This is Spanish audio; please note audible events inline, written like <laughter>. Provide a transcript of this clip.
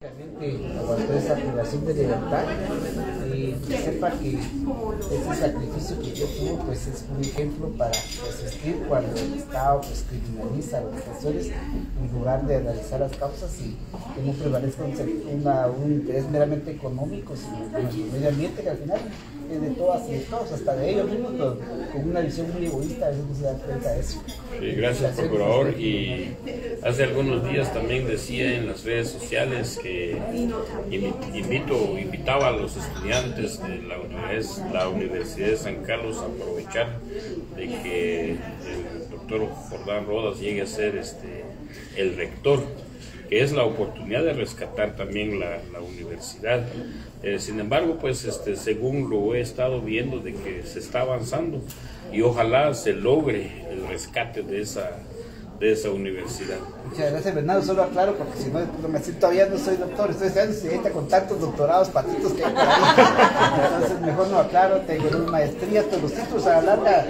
Aguantó esa privación de libertad y sepa que ese sacrificio que yo tuvo pues es un ejemplo para resistir cuando el Estado pues criminaliza a los defensores en lugar de realizar las causas y que no prevalezca un, un interés meramente económico sino nuestro medio ambiente que al final de todas y de todos, hasta de ellos mismos, pero con una visión muy egoísta a veces no se da cuenta de eso. Sí, gracias procurador y hace algunos días también decía en las redes sociales que invito, invitaba a los estudiantes de la universidad, la Universidad de San Carlos a aprovechar de que el doctor Jordán Rodas llegue a ser este, el rector que es la oportunidad de rescatar también la, universidad. Eh, sin embargo, pues este, según lo he estado viendo de que se está avanzando y ojalá se logre el rescate de esa de esa universidad. Muchas gracias Bernardo, solo aclaro porque si no, me siento todavía no soy doctor, estoy estudiando con tantos doctorados patitos que hay por ahí. <laughs> Entonces mejor no aclaro, tengo una maestría, todos los títulos a la larga